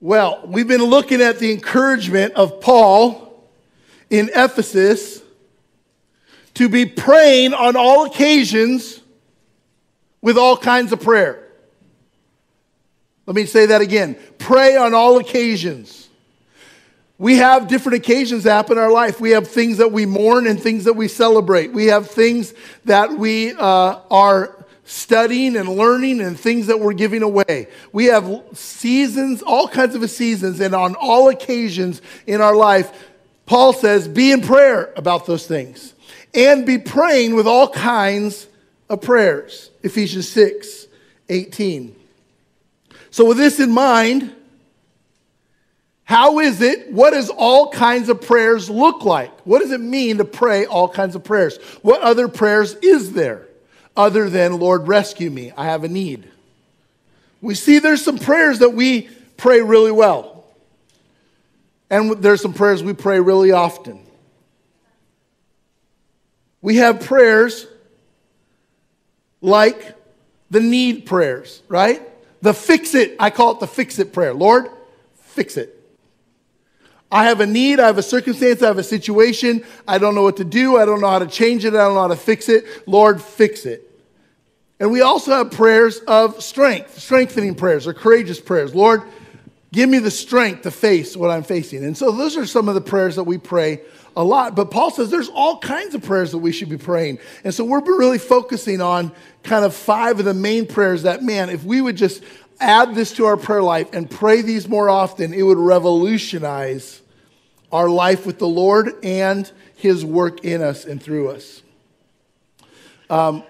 Well, we've been looking at the encouragement of Paul in Ephesus to be praying on all occasions with all kinds of prayer. Let me say that again pray on all occasions. We have different occasions happen in our life. We have things that we mourn and things that we celebrate. We have things that we uh, are studying and learning and things that we're giving away. We have seasons, all kinds of seasons, and on all occasions in our life, Paul says, be in prayer about those things and be praying with all kinds of prayers. Ephesians 6 18. So, with this in mind, how is it? What does all kinds of prayers look like? What does it mean to pray all kinds of prayers? What other prayers is there? Other than, Lord, rescue me. I have a need. We see there's some prayers that we pray really well. And there's some prayers we pray really often. We have prayers like the need prayers, right? The fix it, I call it the fix it prayer. Lord, fix it. I have a need, I have a circumstance, I have a situation, I don't know what to do, I don't know how to change it, I don't know how to fix it. Lord, fix it. And we also have prayers of strength, strengthening prayers or courageous prayers. Lord, give me the strength to face what I'm facing. And so those are some of the prayers that we pray a lot. But Paul says there's all kinds of prayers that we should be praying. And so we're really focusing on kind of five of the main prayers that, man, if we would just add this to our prayer life and pray these more often, it would revolutionize our life with the Lord and his work in us and through us. Um,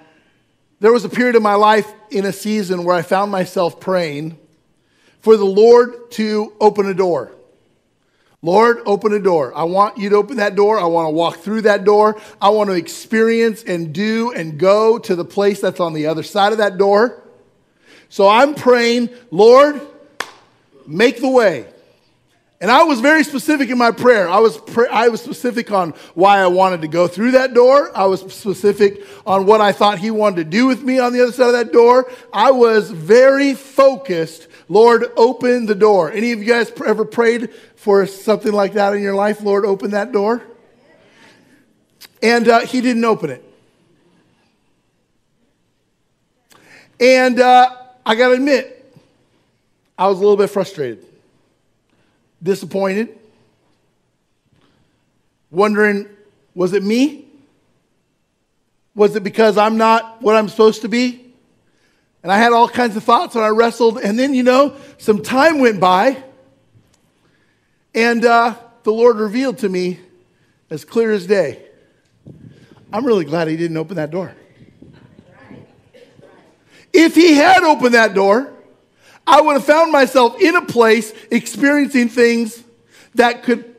there was a period of my life in a season where I found myself praying for the Lord to open a door. Lord, open a door. I want you to open that door. I want to walk through that door. I want to experience and do and go to the place that's on the other side of that door. So I'm praying, Lord, make the way. And I was very specific in my prayer. I was, I was specific on why I wanted to go through that door. I was specific on what I thought He wanted to do with me on the other side of that door. I was very focused. Lord, open the door. Any of you guys ever prayed for something like that in your life? Lord, open that door? And uh, He didn't open it. And uh, I got to admit, I was a little bit frustrated disappointed, wondering, was it me? Was it because I'm not what I'm supposed to be? And I had all kinds of thoughts and I wrestled. And then, you know, some time went by and uh, the Lord revealed to me as clear as day I'm really glad He didn't open that door. If He had opened that door, I would have found myself in a place experiencing things that could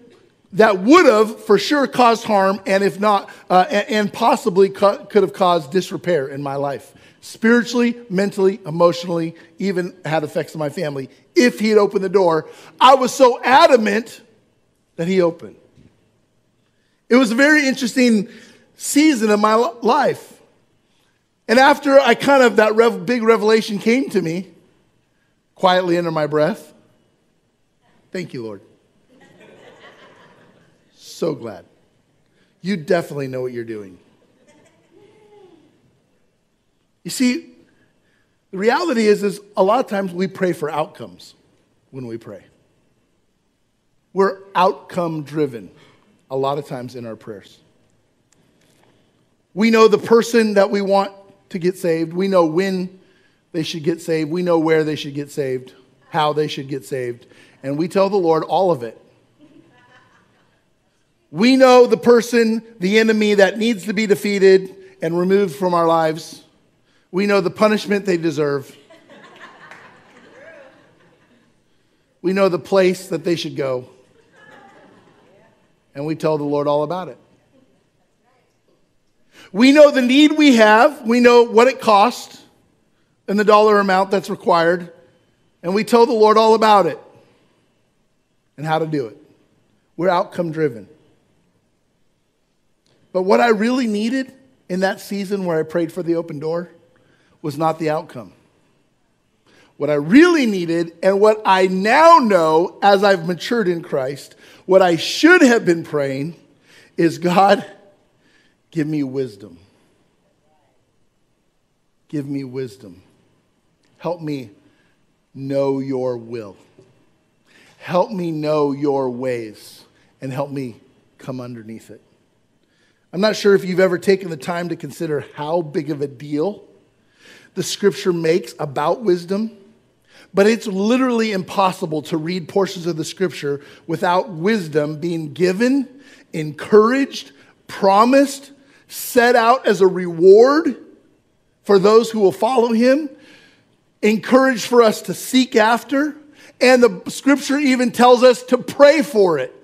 that would have for sure caused harm and if not uh, and, possibly co- could have caused disrepair in my life spiritually mentally emotionally even had effects on my family. If he had opened the door i was so adamant that he opened. It was a very interesting season of my life. And after i kind of that rev- big revelation came to me quietly under my breath. Thank you, Lord. So glad. You definitely know what you're doing. You see, the reality is, is a lot of times we pray for outcomes when we pray. We're outcome driven a lot of times in our prayers. We know the person that we want to get saved. We know when they should get saved. We know where they should get saved, how they should get saved. And we tell the Lord all of it. We know the person, the enemy that needs to be defeated and removed from our lives. We know the punishment they deserve. We know the place that they should go. And we tell the Lord all about it. We know the need we have. We know what it costs and the dollar amount that's required. And we tell the Lord all about it and how to do it. We're outcome driven. But what I really needed in that season where I prayed for the open door was not the outcome. What I really needed, and what I now know as I've matured in Christ, what I should have been praying is God, give me wisdom. Give me wisdom. Help me know your will. Help me know your ways and help me come underneath it. I'm not sure if you've ever taken the time to consider how big of a deal the scripture makes about wisdom, but it's literally impossible to read portions of the scripture without wisdom being given, encouraged, promised, set out as a reward for those who will follow him, encouraged for us to seek after, and the scripture even tells us to pray for it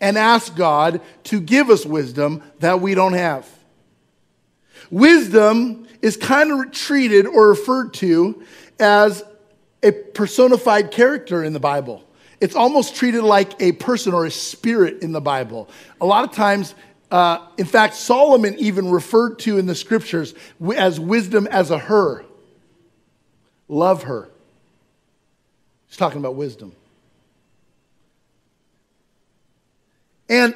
and ask God to give us wisdom that we don't have. Wisdom is kind of treated or referred to as a personified character in the Bible. It's almost treated like a person or a spirit in the Bible. A lot of times, uh, in fact, Solomon even referred to in the scriptures as wisdom as a her. Love her. He's talking about wisdom. And,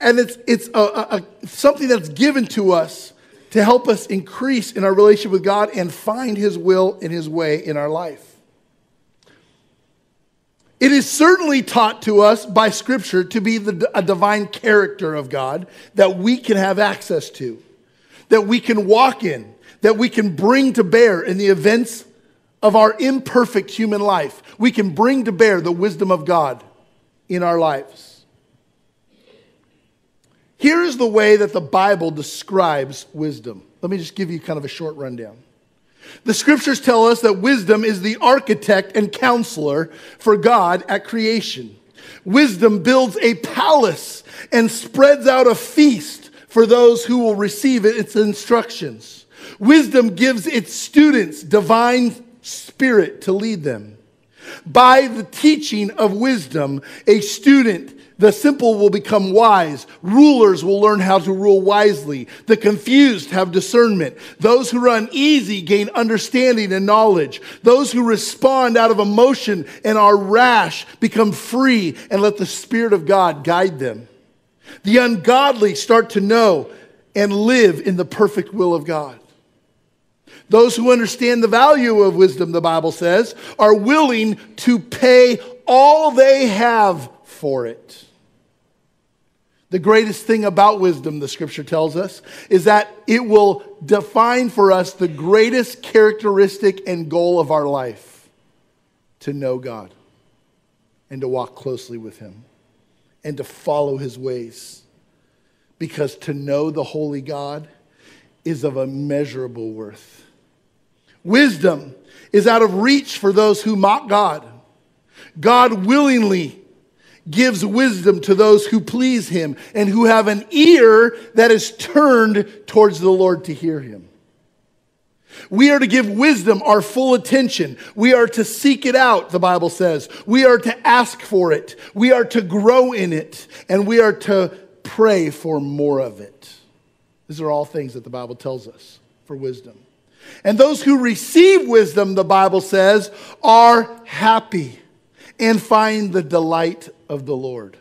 and it's, it's a, a, something that's given to us to help us increase in our relationship with God and find His will and His way in our life. It is certainly taught to us by Scripture to be the, a divine character of God that we can have access to, that we can walk in, that we can bring to bear in the events of our imperfect human life. We can bring to bear the wisdom of God in our lives. Here is the way that the Bible describes wisdom. Let me just give you kind of a short rundown. The scriptures tell us that wisdom is the architect and counselor for God at creation. Wisdom builds a palace and spreads out a feast for those who will receive its instructions. Wisdom gives its students divine spirit to lead them. By the teaching of wisdom, a student the simple will become wise. Rulers will learn how to rule wisely. The confused have discernment. Those who run easy gain understanding and knowledge. Those who respond out of emotion and are rash become free and let the Spirit of God guide them. The ungodly start to know and live in the perfect will of God. Those who understand the value of wisdom, the Bible says, are willing to pay all they have for it. The greatest thing about wisdom, the scripture tells us, is that it will define for us the greatest characteristic and goal of our life to know God and to walk closely with Him and to follow His ways. Because to know the holy God is of immeasurable worth. Wisdom is out of reach for those who mock God. God willingly gives wisdom to those who please him and who have an ear that is turned towards the Lord to hear him. We are to give wisdom our full attention. We are to seek it out, the Bible says. We are to ask for it. We are to grow in it. And we are to pray for more of it. These are all things that the Bible tells us for wisdom. And those who receive wisdom, the Bible says, are happy and find the delight of the Lord.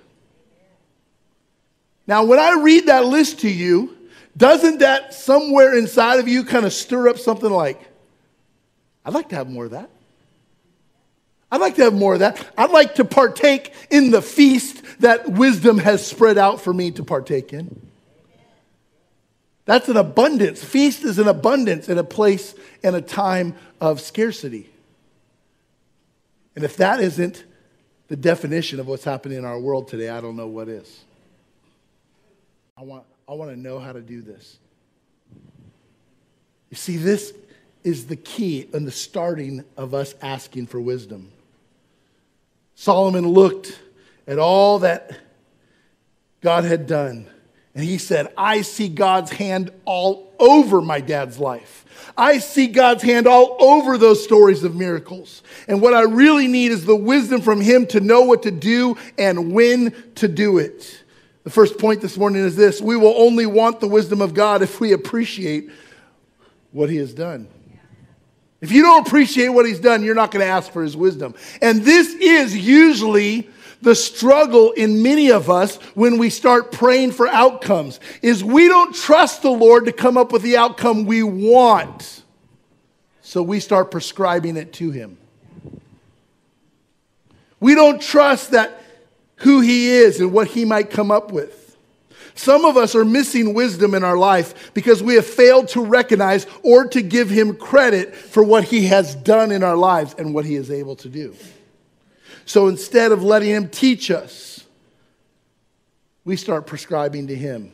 Now, when I read that list to you, doesn't that somewhere inside of you kind of stir up something like, I'd like to have more of that? I'd like to have more of that. I'd like to partake in the feast that wisdom has spread out for me to partake in. That's an abundance. Feast is an abundance in a place and a time of scarcity. And if that isn't the definition of what's happening in our world today, I don't know what is. I want, I want to know how to do this. You see, this is the key and the starting of us asking for wisdom. Solomon looked at all that God had done, and he said, I see God's hand all over my dad's life. I see God's hand all over those stories of miracles. And what I really need is the wisdom from Him to know what to do and when to do it. The first point this morning is this we will only want the wisdom of God if we appreciate what He has done. If you don't appreciate what he's done, you're not going to ask for his wisdom. And this is usually the struggle in many of us when we start praying for outcomes is we don't trust the Lord to come up with the outcome we want. So we start prescribing it to him. We don't trust that who he is and what he might come up with. Some of us are missing wisdom in our life because we have failed to recognize or to give him credit for what he has done in our lives and what he is able to do. So instead of letting him teach us, we start prescribing to him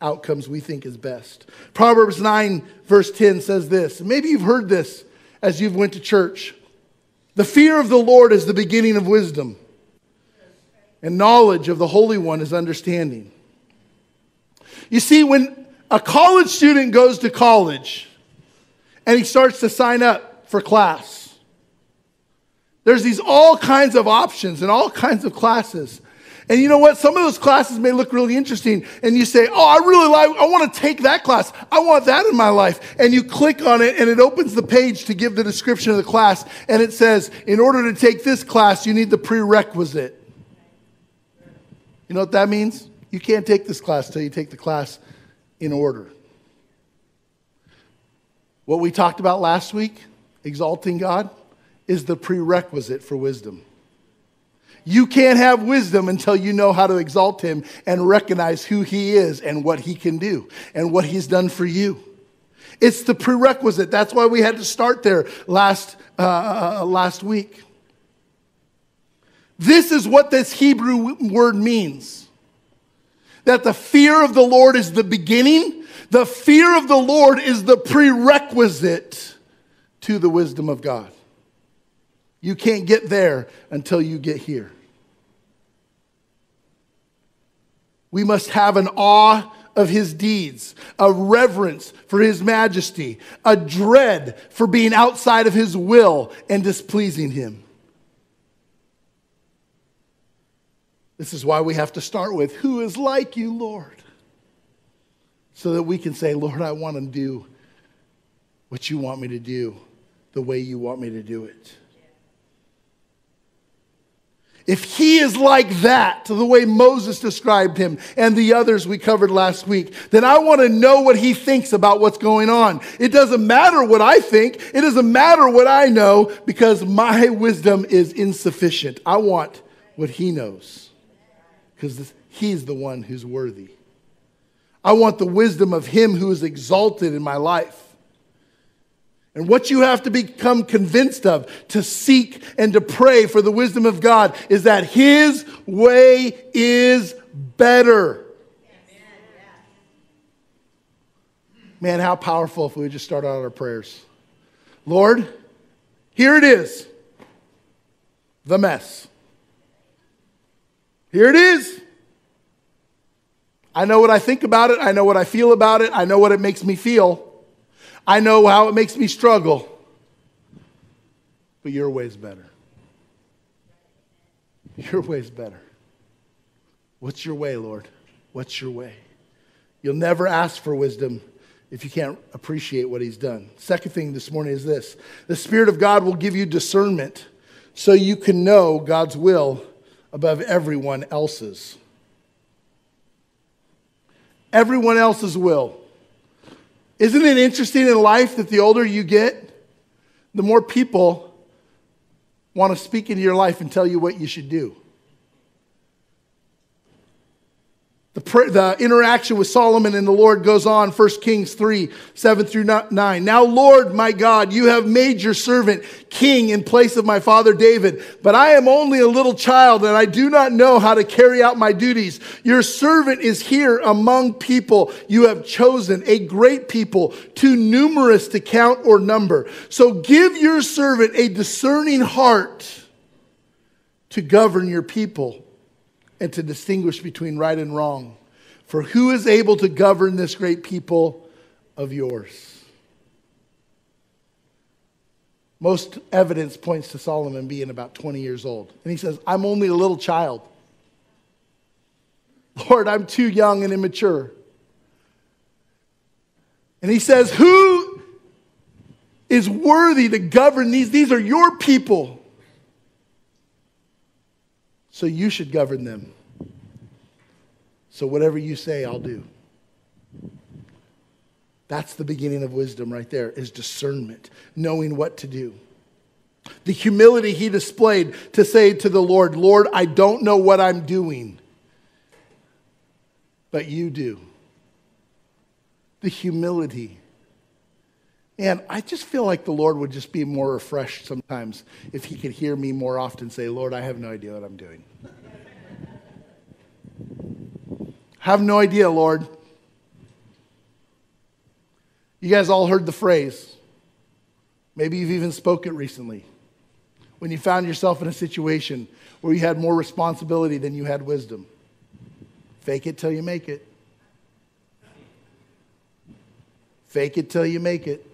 outcomes we think is best. Proverbs 9 verse 10 says this. Maybe you've heard this as you've went to church. The fear of the Lord is the beginning of wisdom, and knowledge of the Holy One is understanding. You see, when a college student goes to college and he starts to sign up for class, there's these all kinds of options and all kinds of classes. And you know what? Some of those classes may look really interesting, and you say, Oh, I really like, I want to take that class. I want that in my life. And you click on it, and it opens the page to give the description of the class, and it says, In order to take this class, you need the prerequisite. You know what that means? You can't take this class until you take the class in order. What we talked about last week, exalting God, is the prerequisite for wisdom. You can't have wisdom until you know how to exalt him and recognize who he is and what he can do and what he's done for you. It's the prerequisite. That's why we had to start there last, uh, uh last week. This is what this Hebrew word means that the fear of the Lord is the beginning, the fear of the Lord is the prerequisite to the wisdom of God. You can't get there until you get here. We must have an awe of his deeds, a reverence for his majesty, a dread for being outside of his will and displeasing him. This is why we have to start with, Who is like you, Lord? So that we can say, Lord, I want to do what you want me to do the way you want me to do it. If he is like that, to the way Moses described him and the others we covered last week, then I want to know what he thinks about what's going on. It doesn't matter what I think, it doesn't matter what I know, because my wisdom is insufficient. I want what he knows because he's the one who's worthy. I want the wisdom of him who is exalted in my life. And what you have to become convinced of to seek and to pray for the wisdom of God is that his way is better. Man, how powerful if we would just start out our prayers. Lord, here it is the mess. Here it is. I know what I think about it. I know what I feel about it. I know what it makes me feel. I know how it makes me struggle. But your way's better. Your way's better. What's your way, Lord? What's your way? You'll never ask for wisdom if you can't appreciate what he's done. Second thing this morning is this the Spirit of God will give you discernment so you can know God's will above everyone else's. Everyone else's will. Isn't it interesting in life that the older you get, the more people want to speak into your life and tell you what you should do? The, the interaction with Solomon and the Lord goes on, 1 Kings 3 7 through 9. Now, Lord my God, you have made your servant king in place of my father David, but I am only a little child and I do not know how to carry out my duties. Your servant is here among people you have chosen, a great people, too numerous to count or number. So give your servant a discerning heart to govern your people and to distinguish between right and wrong. For who is able to govern this great people of yours? Most evidence points to Solomon being about 20 years old. And he says, I'm only a little child. Lord, I'm too young and immature. And he says, Who is worthy to govern these. These are your people. So you should govern them. So whatever you say, I'll do. That's the beginning of wisdom right there, is discernment, knowing what to do. The humility he displayed to say to the Lord, Lord, I don't know what I'm doing, but you do. The humility. And I just feel like the Lord would just be more refreshed sometimes if he could hear me more often say, Lord, I have no idea what I'm doing. have no idea, Lord. You guys all heard the phrase. Maybe you've even spoke it recently. When you found yourself in a situation where you had more responsibility than you had wisdom. Fake it till you make it. Fake it till you make it.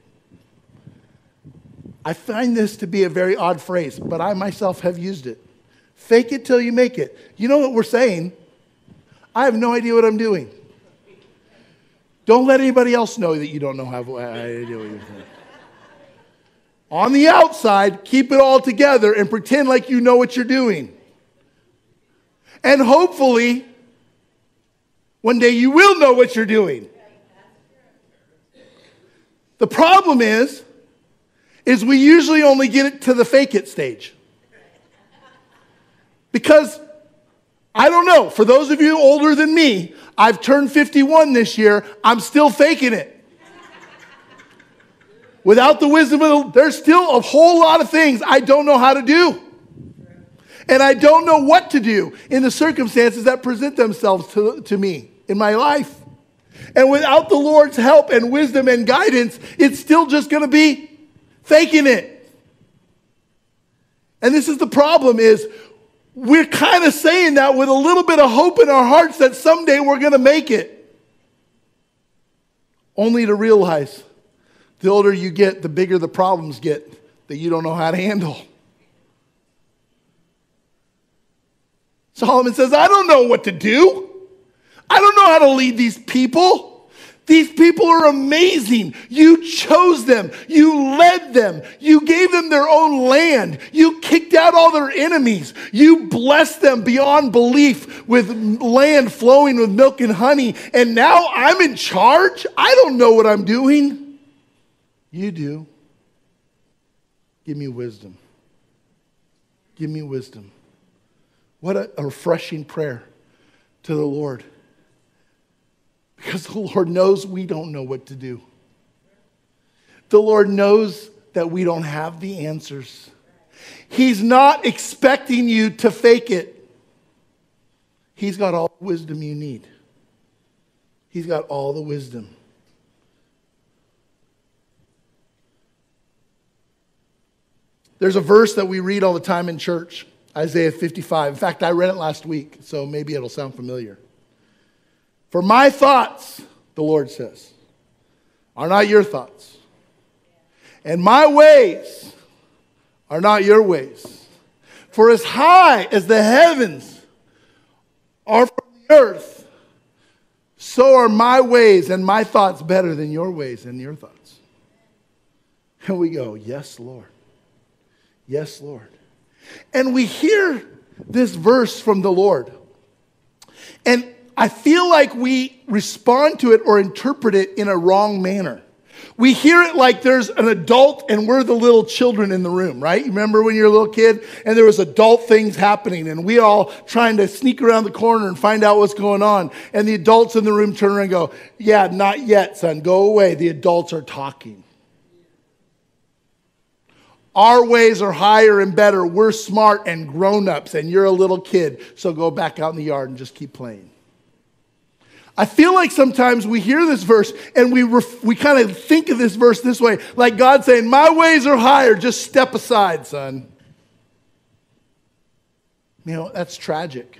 I find this to be a very odd phrase, but I myself have used it. Fake it till you make it. You know what we're saying? I have no idea what I'm doing. Don't let anybody else know that you don't know how to do anything. On the outside, keep it all together and pretend like you know what you're doing. And hopefully, one day you will know what you're doing. The problem is, is we usually only get it to the fake it stage. Because I don't know, for those of you older than me, I've turned 51 this year. I'm still faking it. Without the wisdom of the, there's still a whole lot of things I don't know how to do. And I don't know what to do in the circumstances that present themselves to, to me in my life. And without the Lord's help and wisdom and guidance, it's still just going to be faking it. And this is the problem is we're kind of saying that with a little bit of hope in our hearts that someday we're going to make it. Only to realize the older you get, the bigger the problems get that you don't know how to handle. Solomon says, I don't know what to do. I don't know how to lead these people. These people are amazing. You chose them. You led them. You gave them their own land. You kicked out all their enemies. You blessed them beyond belief with land flowing with milk and honey. And now I'm in charge? I don't know what I'm doing. You do. Give me wisdom. Give me wisdom. What a, refreshing prayer to the Lord. Because the Lord knows we don't know what to do. The Lord knows that we don't have the answers. He's not expecting you to fake it. He's got all the wisdom you need. He's got all the wisdom. There's a verse that we read all the time in church, Isaiah 55. In fact, I read it last week, so maybe it'll sound familiar. For my thoughts, the Lord says, are not your thoughts. And my ways are not your ways. For as high as the heavens are from the earth, so are my ways and my thoughts better than your ways and your thoughts. And we go, Yes, Lord. Yes, Lord. And we hear this verse from the Lord. And I feel like we respond to it or interpret it in a wrong manner. We hear it like there's an adult and we're the little children in the room, right? You remember when you're a little kid and there was adult things happening and we all trying to sneak around the corner and find out what's going on. And the adults in the room turn around and go, yeah, not yet, son. Go away. The adults are talking. Our ways are higher and better. We're smart and grown ups, and you're a little kid. So go back out in the yard and just keep playing. I feel like sometimes we hear this verse and we, ref- we kind of think of this verse this way like God saying, My ways are higher, just step aside, son. You know, that's tragic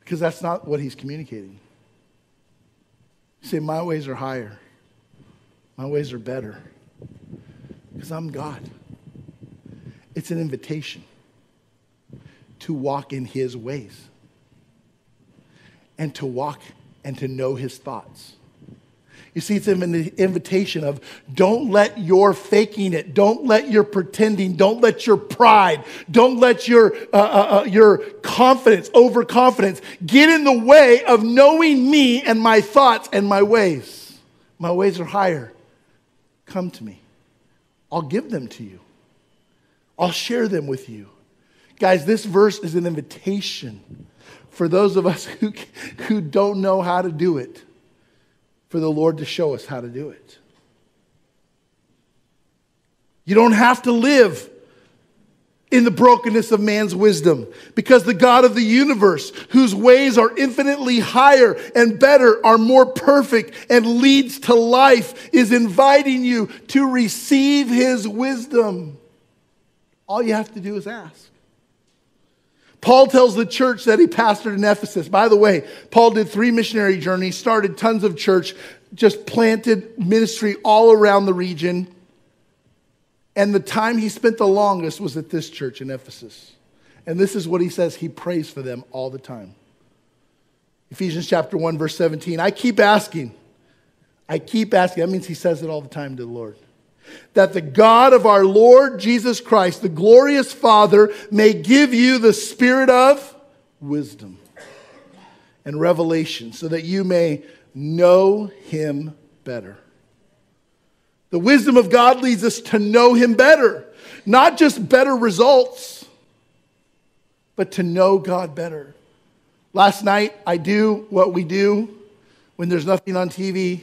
because that's not what he's communicating. You say, My ways are higher, my ways are better because I'm God. It's an invitation to walk in his ways and to walk and to know his thoughts. You see, it's an invitation of don't let your faking it, don't let your pretending, don't let your pride, don't let your, uh, uh, uh, your confidence, overconfidence get in the way of knowing me and my thoughts and my ways. My ways are higher. Come to me. I'll give them to you, I'll share them with you. Guys, this verse is an invitation for those of us who, who don't know how to do it for the Lord to show us how to do it. You don't have to live in the brokenness of man's wisdom because the God of the universe, whose ways are infinitely higher and better, are more perfect, and leads to life, is inviting you to receive his wisdom. All you have to do is ask. Paul tells the church that he pastored in Ephesus. By the way, Paul did three missionary journeys, started tons of church, just planted ministry all around the region. And the time he spent the longest was at this church in Ephesus. And this is what he says he prays for them all the time. Ephesians chapter 1, verse 17. I keep asking. I keep asking. That means he says it all the time to the Lord that the God of our Lord Jesus Christ, the glorious Father, may give you the spirit of wisdom and revelation so that you may know him better. The wisdom of God leads us to know him better, not just better results, but to know God better. Last night, I do what we do when there's nothing on TV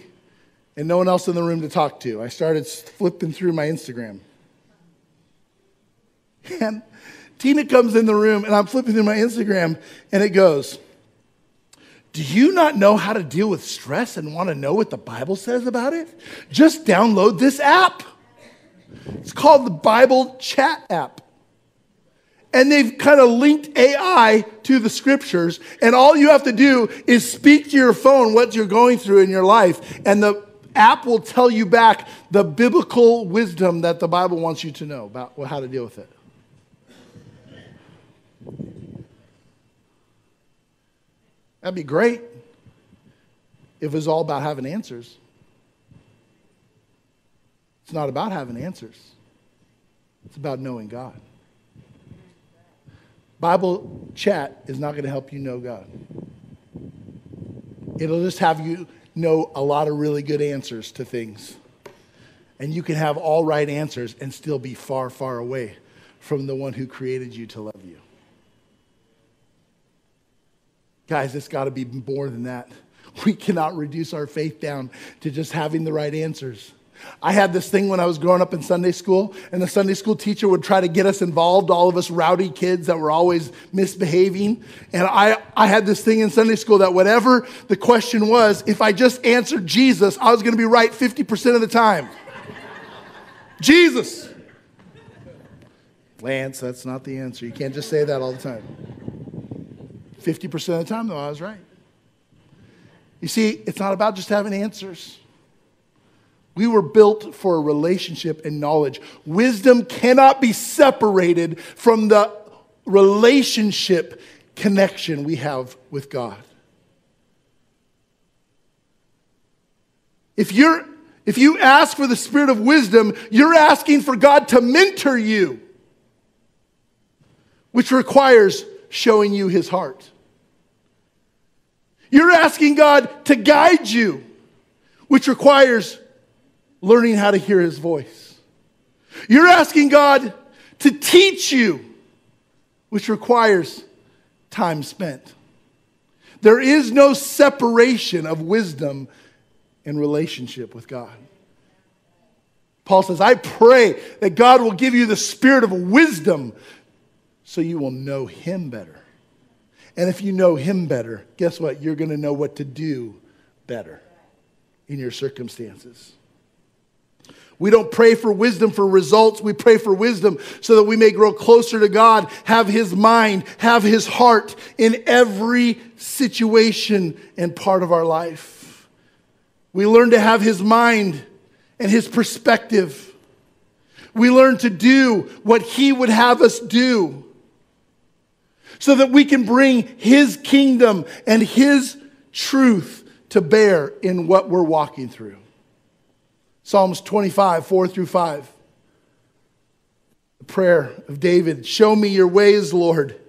and no one else in the room to talk to. I started flipping through my Instagram. And Tina comes in the room, and I'm flipping through my Instagram, and it goes, Do you not know how to deal with stress and want to know what the Bible says about it? Just download this app. It's called the Bible Chat app. And they've kind of linked AI to the scriptures, and all you have to do is speak to your phone what you're going through in your life, and the app will tell you back the biblical wisdom that the Bible wants you to know about how to deal with it. That'd be great if it was all about having answers. It's not about having answers, it's about knowing God. Bible chat is not going to help you know God. It'll just have you know a lot of really good answers to things. And you can have all right answers and still be far, far away from the one who created you to love you. Guys, it's got to be more than that. We cannot reduce our faith down to just having the right answers. I had this thing when I was growing up in Sunday school, and the Sunday school teacher would try to get us involved, all of us rowdy kids that were always misbehaving. And I, I had this thing in Sunday school that whatever the question was, if I just answered Jesus, I was going to be right 50% of the time. Jesus. Lance, that's not the answer. You can't just say that all the time. 50% of the time, though, I was right. You see, it's not about just having answers. We were built for a relationship and knowledge. Wisdom cannot be separated from the relationship connection we have with God. If you're if you ask for the spirit of wisdom, you're asking for God to mentor you, which requires showing you his heart. You're asking God to guide you, which requires learning how to hear his voice. You're asking God to teach you, which requires time spent. There is no separation of wisdom and relationship with God. Paul says, I pray that God will give you the spirit of wisdom so you will know him better. And if you know him better, guess what? You're going to know what to do better in your circumstances. We don't pray for wisdom for results. We pray for wisdom so that we may grow closer to God, have His mind, have His heart in every situation and part of our life. We learn to have His mind and His perspective. We learn to do what He would have us do so that we can bring His kingdom and His truth to bear in what we're walking through. Psalms 25, 4 through 5. The prayer of David Show me your ways, Lord.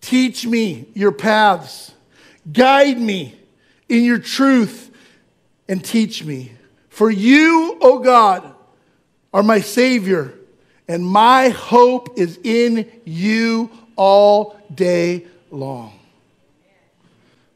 Teach me your paths. Guide me in your truth and teach me. For you, O God, are my Savior, and my hope is in you all day long.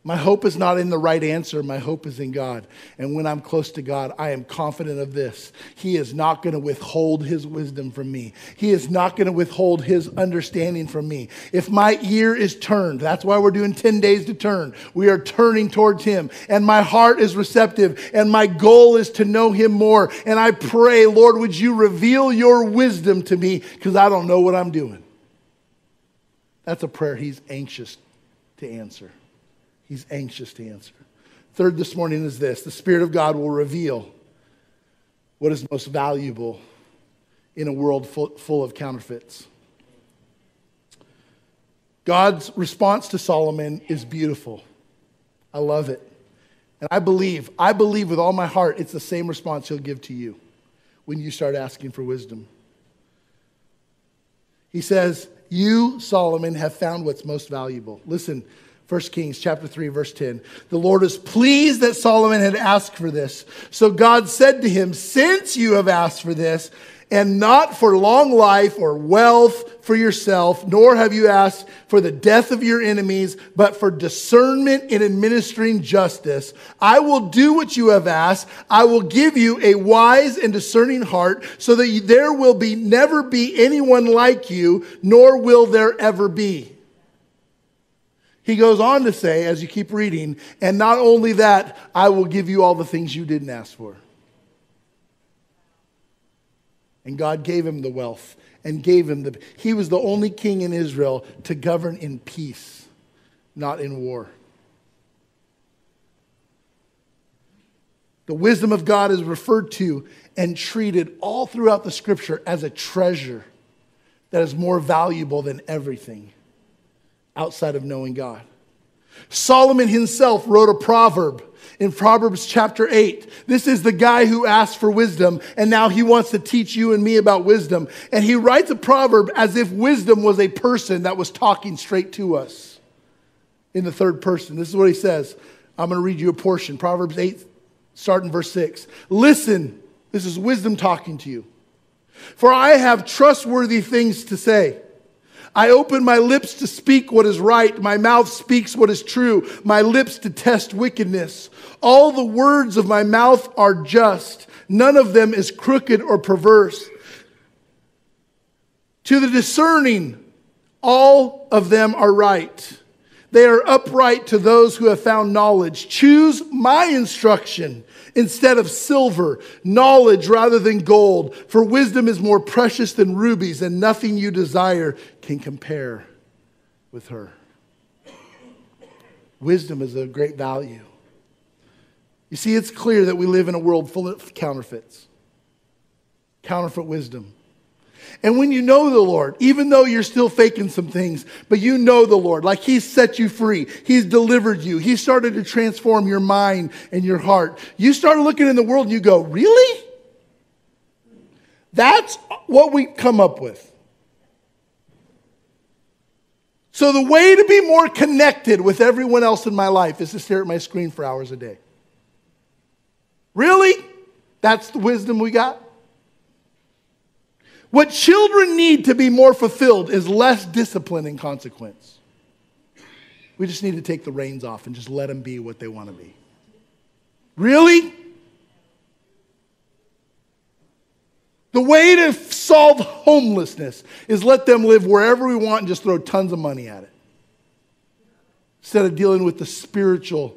My hope is not in the right answer. My hope is in God. And when I'm close to God, I am confident of this. He is not going to withhold his wisdom from me. He is not going to withhold his understanding from me. If my ear is turned, that's why we're doing 10 days to turn. We are turning towards him. And my heart is receptive. And my goal is to know him more. And I pray, Lord, would you reveal your wisdom to me because I don't know what I'm doing. That's a prayer he's anxious to answer. He's anxious to answer. Third this morning is this the Spirit of God will reveal what is most valuable in a world full, full of counterfeits. God's response to Solomon is beautiful. I love it. And I believe, I believe with all my heart, it's the same response he'll give to you when you start asking for wisdom. He says, You, Solomon, have found what's most valuable. Listen, 1 Kings chapter 3 verse 10. The Lord is pleased that Solomon had asked for this. So God said to him, "Since you have asked for this, and not for long life or wealth for yourself, nor have you asked for the death of your enemies, but for discernment in administering justice. I will do what you have asked. I will give you a wise and discerning heart, so that there will be never be anyone like you, nor will there ever be. He goes on to say, as you keep reading, and not only that, I will give you all the things you didn't ask for. And God gave him the wealth and gave him the. He was the only king in Israel to govern in peace, not in war. The wisdom of God is referred to and treated all throughout the scripture as a treasure that is more valuable than everything outside of knowing God. Solomon himself wrote a proverb in Proverbs chapter 8. This is the guy who asked for wisdom, and now he wants to teach you and me about wisdom. And he writes a proverb as if wisdom was a person that was talking straight to us in the third person. This is what he says. I'm going to read you a portion. Proverbs 8, starting verse 6. Listen, this is wisdom talking to you. For I have trustworthy things to say. I open my lips to speak what is right. My mouth speaks what is true. My lips to test wickedness. All the words of my mouth are just. None of them is crooked or perverse. To the discerning, all of them are right. They are upright to those who have found knowledge. Choose my instruction instead of silver, knowledge rather than gold. For wisdom is more precious than rubies, and nothing you desire can compare with her. Wisdom is of great value. You see, it's clear that we live in a world full of counterfeits, counterfeit wisdom. And when you know the Lord, even though you're still faking some things, but you know the Lord, like He's set you free, He's delivered you, He started to transform your mind and your heart, you start looking in the world and you go, Really? That's what we come up with. So, the way to be more connected with everyone else in my life is to stare at my screen for hours a day. Really? That's the wisdom we got? What children need to be more fulfilled is less discipline and consequence. We just need to take the reins off and just let them be what they want to be. Really? The way to solve homelessness is let them live wherever we want and just throw tons of money at it. Instead of dealing with the spiritual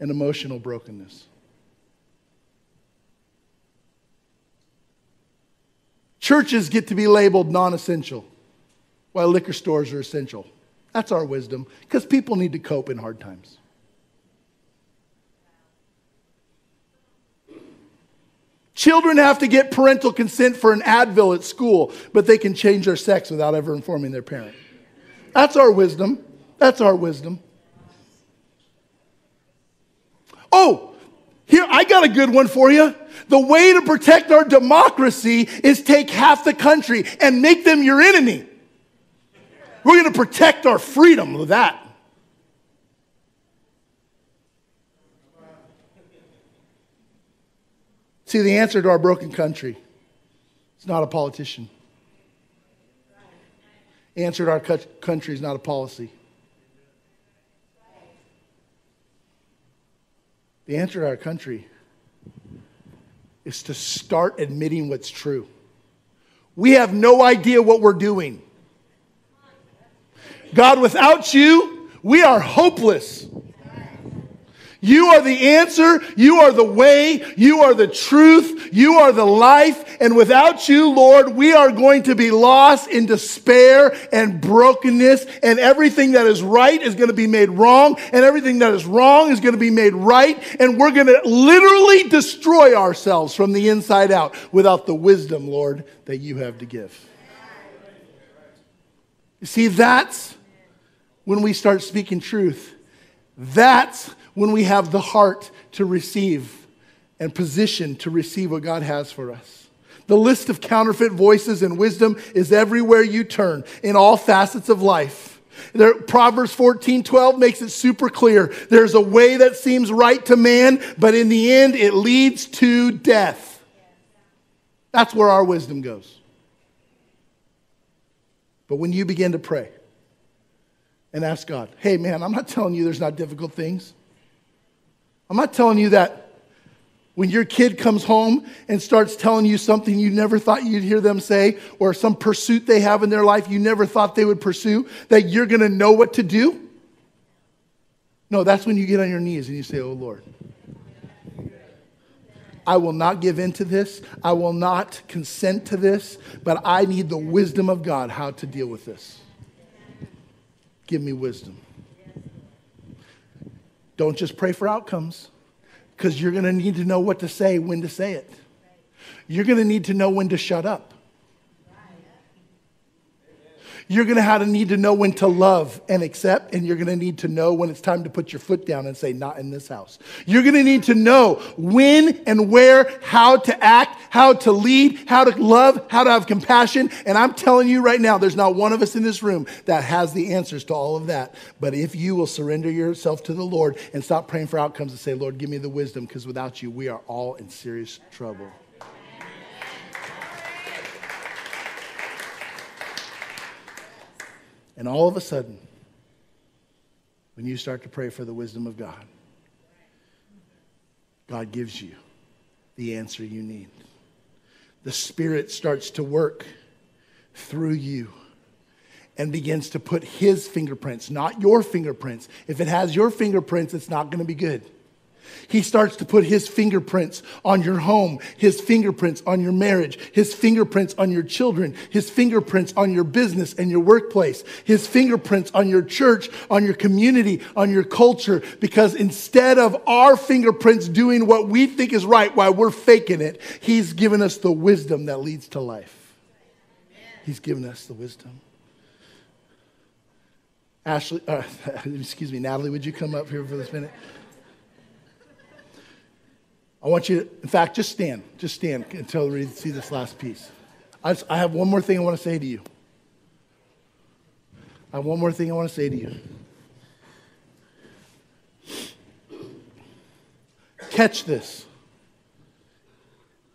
and emotional brokenness. Churches get to be labeled non essential, while liquor stores are essential. That's our wisdom, because people need to cope in hard times. Children have to get parental consent for an Advil at school, but they can change their sex without ever informing their parent. That's our wisdom. That's our wisdom. Oh, here, I got a good one for you. The way to protect our democracy is take half the country and make them your enemy. We're going to protect our freedom with that. See, the answer to our broken country is not a politician. Answer to our country is not a policy. The answer to our country is to start admitting what's true. We have no idea what we're doing. God, without you, we are hopeless. You are the answer. You are the way. You are the truth. You are the life. And without you, Lord, we are going to be lost in despair and brokenness. And everything that is right is going to be made wrong. And everything that is wrong is going to be made right. And we're going to literally destroy ourselves from the inside out without the wisdom, Lord, that you have to give. You see, that's when we start speaking truth. That's when we have the heart to receive and position to receive what God has for us. The list of counterfeit voices and wisdom is everywhere you turn in all facets of life. There, Proverbs 14 12 makes it super clear. There's a way that seems right to man, but in the end, it leads to death. That's where our wisdom goes. But when you begin to pray and ask God, hey, man, I'm not telling you there's not difficult things. I'm not telling you that when your kid comes home and starts telling you something you never thought you'd hear them say, or some pursuit they have in their life you never thought they would pursue, that you're going to know what to do. No, that's when you get on your knees and you say, Oh Lord, I will not give in to this. I will not consent to this, but I need the wisdom of God how to deal with this. Give me wisdom. Don't just pray for outcomes because you're going to need to know what to say, when to say it. You're going to need to know when to shut up. You're going to have to need to know when to love and accept, and you're going to need to know when it's time to put your foot down and say, Not in this house. You're going to need to know when and where, how to act, how to lead, how to love, how to have compassion. And I'm telling you right now, there's not one of us in this room that has the answers to all of that. But if you will surrender yourself to the Lord and stop praying for outcomes and say, Lord, give me the wisdom, because without you, we are all in serious trouble. And all of a sudden, when you start to pray for the wisdom of God, God gives you the answer you need. The Spirit starts to work through you and begins to put His fingerprints, not your fingerprints. If it has your fingerprints, it's not going to be good. He starts to put his fingerprints on your home, his fingerprints on your marriage, his fingerprints on your children, his fingerprints on your business and your workplace, his fingerprints on your church, on your community, on your culture. Because instead of our fingerprints doing what we think is right while we're faking it, he's given us the wisdom that leads to life. He's given us the wisdom. Ashley, uh, excuse me, Natalie, would you come up here for this minute? I want you to, in fact, just stand. Just stand until we see this last piece. I, just, I have one more thing I want to say to you. I have one more thing I want to say to you. Catch this.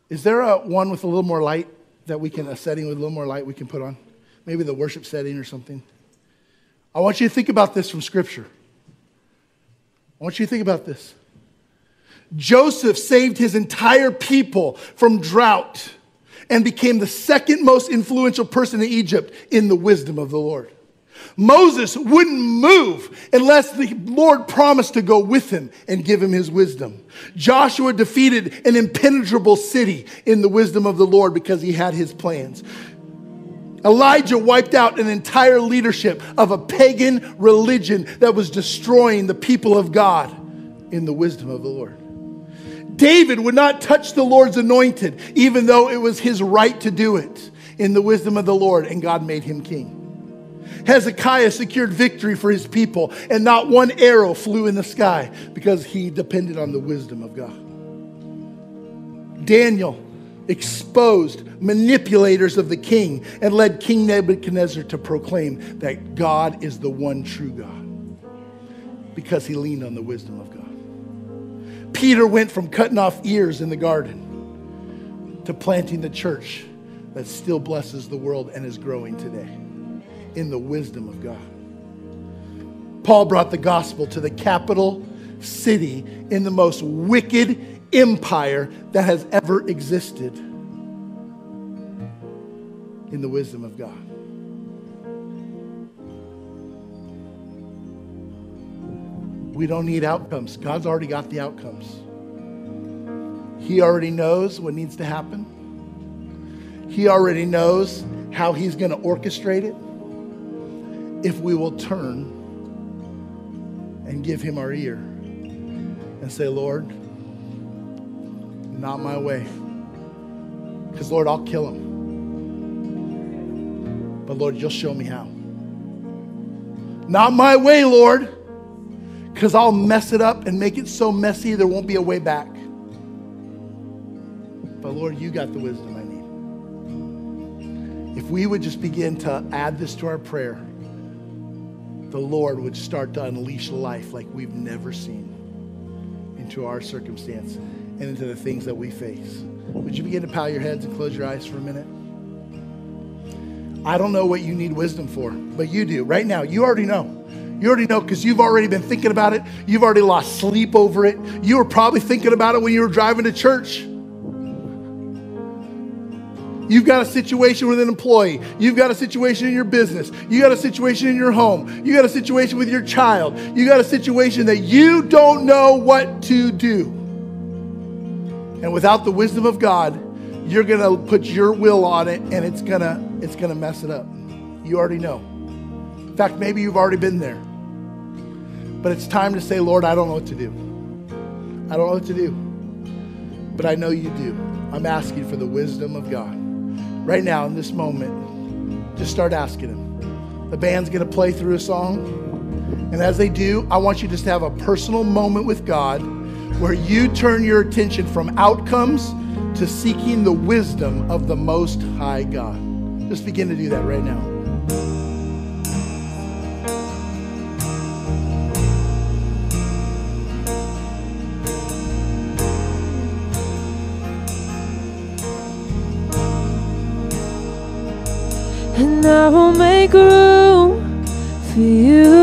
Is there a one with a little more light that we can, a setting with a little more light we can put on? Maybe the worship setting or something. I want you to think about this from Scripture. I want you to think about this. Joseph saved his entire people from drought and became the second most influential person in Egypt in the wisdom of the Lord. Moses wouldn't move unless the Lord promised to go with him and give him his wisdom. Joshua defeated an impenetrable city in the wisdom of the Lord because he had his plans. Elijah wiped out an entire leadership of a pagan religion that was destroying the people of God in the wisdom of the Lord. David would not touch the Lord's anointed, even though it was his right to do it in the wisdom of the Lord, and God made him king. Hezekiah secured victory for his people, and not one arrow flew in the sky because he depended on the wisdom of God. Daniel exposed manipulators of the king and led King Nebuchadnezzar to proclaim that God is the one true God because he leaned on the wisdom of God. Peter went from cutting off ears in the garden to planting the church that still blesses the world and is growing today in the wisdom of God. Paul brought the gospel to the capital city in the most wicked empire that has ever existed in the wisdom of God. We don't need outcomes. God's already got the outcomes. He already knows what needs to happen. He already knows how He's going to orchestrate it if we will turn and give him our ear and say, Lord, not my way. Because, Lord, I'll kill him. But, Lord, you'll show me how. Not my way, Lord. Because I'll mess it up and make it so messy there won't be a way back. But, Lord, you got the wisdom I need. If we would just begin to add this to our prayer, the Lord would start to unleash life like we've never seen into our circumstance and into the things that we face. Would you begin to bow your heads and close your eyes for a minute? I don't know what you need wisdom for, but you do. Right now, you already know. You already know because you've already been thinking about it. You've already lost sleep over it. You were probably thinking about it when you were driving to church. You've got a situation with an employee. You've got a situation in your business. You got a situation in your home. You got a situation with your child. You got a situation that you don't know what to do. And without the wisdom of God, you're going to put your will on it and it's going to it's going to mess it up. You already know. In fact, maybe you've already been there. But it's time to say, "Lord, I don't know what to do. I don't know what to do." But I know you do. I'm asking for the wisdom of God right now in this moment, just start asking Him. The band's going to play through a song. And as they do, I want you just to have a personal moment with God where you turn your attention from outcomes to seeking the wisdom of the Most High God. Just begin to do that right now. I will make room for you.